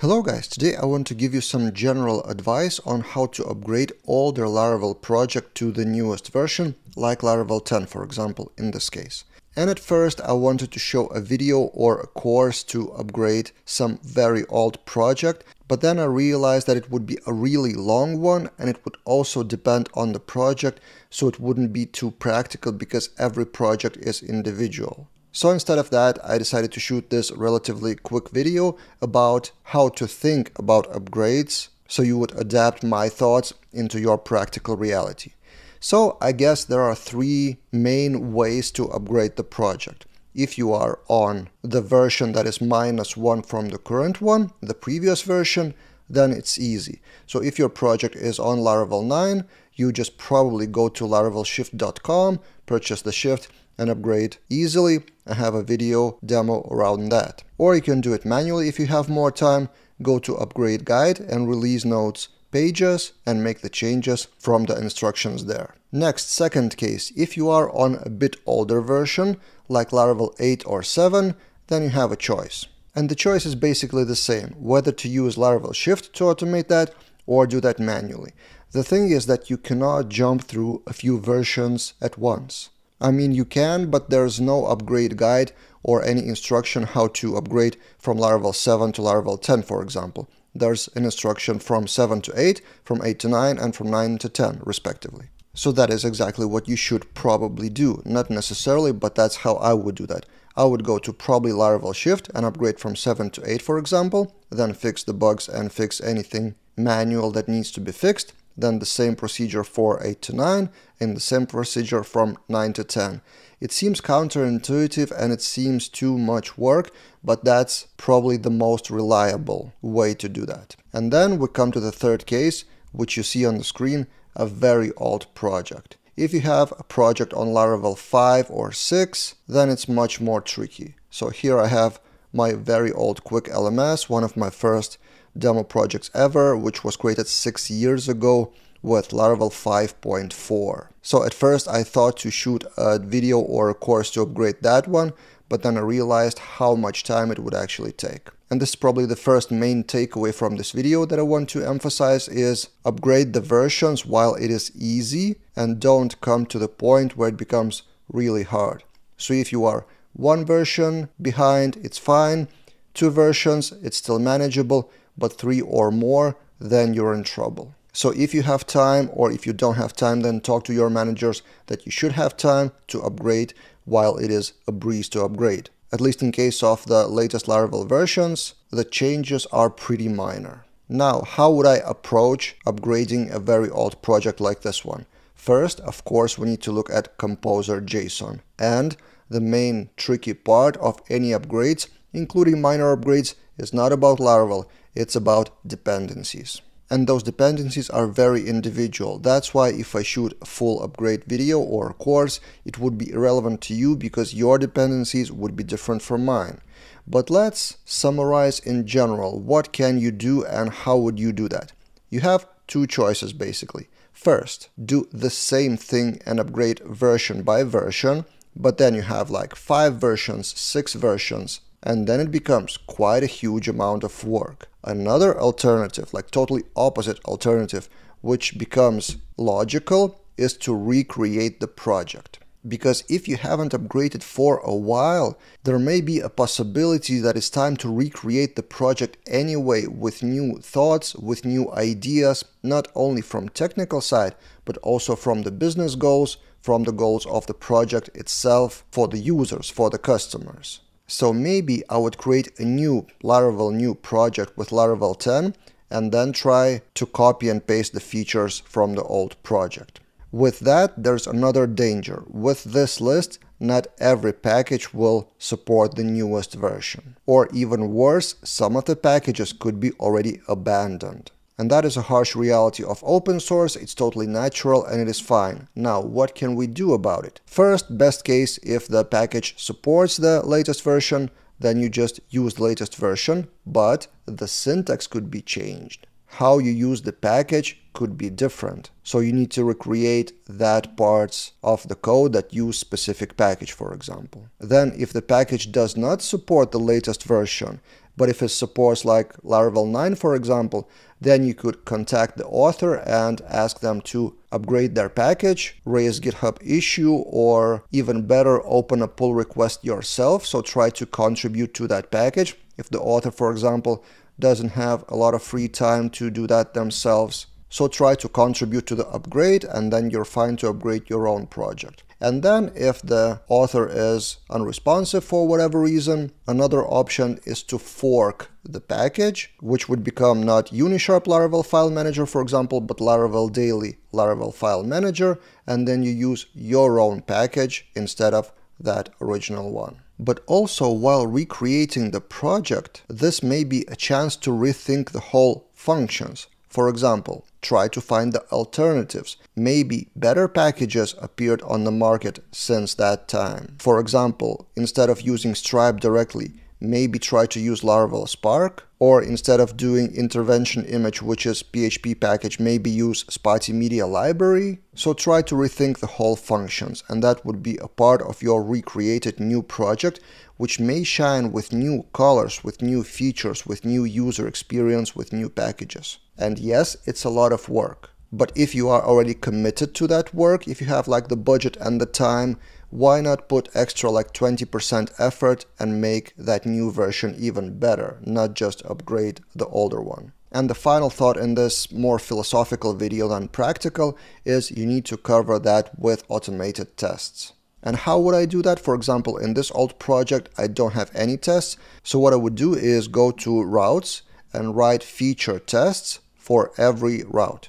Hello guys, today I want to give you some general advice on how to upgrade older Laravel project to the newest version, like Laravel 10 for example, in this case. And at first I wanted to show a video or a course to upgrade some very old project, but then I realized that it would be a really long one and it would also depend on the project, so it wouldn't be too practical because every project is individual. So instead of that, I decided to shoot this relatively quick video about how to think about upgrades so you would adapt my thoughts into your practical reality. So I guess there are three main ways to upgrade the project. If you are on the version that is minus one from the current one, the previous version, then it's easy. So if your project is on Laravel 9, you just probably go to laravelshift.com, purchase the shift, and upgrade easily and have a video demo around that. Or you can do it manually if you have more time, go to upgrade guide and release notes pages and make the changes from the instructions there. Next, second case, if you are on a bit older version, like Laravel 8 or 7, then you have a choice. And the choice is basically the same, whether to use Laravel Shift to automate that or do that manually. The thing is that you cannot jump through a few versions at once. I mean, you can, but there's no upgrade guide or any instruction how to upgrade from Laravel 7 to Laravel 10, for example. There's an instruction from 7 to 8, from 8 to 9, and from 9 to 10, respectively. So that is exactly what you should probably do. Not necessarily, but that's how I would do that. I would go to probably Laravel Shift and upgrade from 7 to 8, for example, then fix the bugs and fix anything manual that needs to be fixed, then the same procedure for 8 to 9, and the same procedure from 9 to 10. It seems counterintuitive and it seems too much work, but that's probably the most reliable way to do that. And then we come to the third case, which you see on the screen, a very old project. If you have a project on Laravel 5 or 6, then it's much more tricky. So here I have my very old Quick LMS, one of my first demo projects ever, which was created six years ago with Laravel 5.4. So at first I thought to shoot a video or a course to upgrade that one, but then I realized how much time it would actually take. And this is probably the first main takeaway from this video that I want to emphasize is upgrade the versions while it is easy and don't come to the point where it becomes really hard. So if you are one version behind, it's fine. Two versions, it's still manageable but three or more, then you're in trouble. So if you have time or if you don't have time, then talk to your managers that you should have time to upgrade while it is a breeze to upgrade. At least in case of the latest Laravel versions, the changes are pretty minor. Now, how would I approach upgrading a very old project like this one? First, of course, we need to look at Composer JSON. And the main tricky part of any upgrades, including minor upgrades, is not about Laravel, it's about dependencies. And those dependencies are very individual. That's why if I shoot a full upgrade video or course, it would be irrelevant to you because your dependencies would be different from mine. But let's summarize in general, what can you do and how would you do that? You have two choices basically. First, do the same thing and upgrade version by version, but then you have like five versions, six versions, and then it becomes quite a huge amount of work. Another alternative, like totally opposite alternative, which becomes logical, is to recreate the project. Because if you haven't upgraded for a while, there may be a possibility that it's time to recreate the project anyway with new thoughts, with new ideas, not only from technical side, but also from the business goals, from the goals of the project itself, for the users, for the customers. So maybe I would create a new Laravel new project with Laravel 10 and then try to copy and paste the features from the old project. With that, there's another danger. With this list, not every package will support the newest version. Or even worse, some of the packages could be already abandoned. And that is a harsh reality of open source, it's totally natural and it is fine. Now, what can we do about it? First, best case, if the package supports the latest version, then you just use the latest version, but the syntax could be changed. How you use the package could be different. So you need to recreate that parts of the code that use specific package, for example. Then if the package does not support the latest version, But if it supports like Laravel 9, for example, then you could contact the author and ask them to upgrade their package, raise GitHub issue, or even better, open a pull request yourself. So try to contribute to that package. If the author, for example, doesn't have a lot of free time to do that themselves. So try to contribute to the upgrade and then you're fine to upgrade your own project. And then if the author is unresponsive for whatever reason, another option is to fork the package, which would become not Unisharp Laravel File Manager, for example, but Laravel Daily Laravel File Manager, and then you use your own package instead of that original one. But also, while recreating the project, this may be a chance to rethink the whole functions. For example, try to find the alternatives. Maybe better packages appeared on the market since that time. For example, instead of using Stripe directly, maybe try to use Laravel Spark, or instead of doing intervention image, which is PHP package, maybe use Spatie Media Library. So try to rethink the whole functions, and that would be a part of your recreated new project, which may shine with new colors, with new features, with new user experience, with new packages. And yes, it's a lot of work. But if you are already committed to that work, if you have like the budget and the time, why not put extra like 20% effort and make that new version even better, not just upgrade the older one. And the final thought in this more philosophical video than practical is you need to cover that with automated tests. And how would I do that? For example, in this old project, I don't have any tests. So what I would do is go to routes and write feature tests for every route.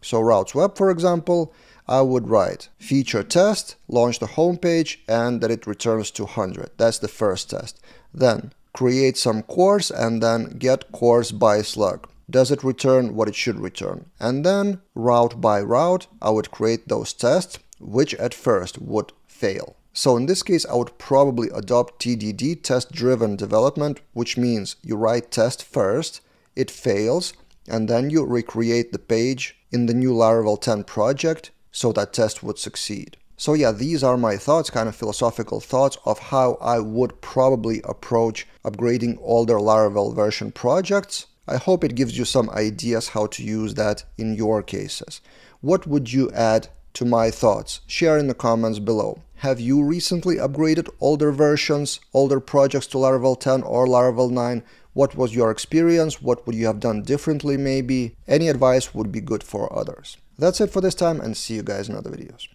So routes web, for example, I would write feature test, launch the home page, and that it returns 200. That's the first test. Then create some course and then get course by slug. Does it return what it should return? And then route by route, I would create those tests, which at first would fail. So in this case, I would probably adopt TDD, test-driven development, which means you write test first, it fails, and then you recreate the page in the new Laravel 10 project so that test would succeed. So yeah, these are my thoughts, kind of philosophical thoughts of how I would probably approach upgrading older Laravel version projects. I hope it gives you some ideas how to use that in your cases. What would you add to my thoughts? Share in the comments below. Have you recently upgraded older versions, older projects to Laravel 10 or Laravel 9? What was your experience? What would you have done differently maybe? Any advice would be good for others. That's it for this time and see you guys in other videos.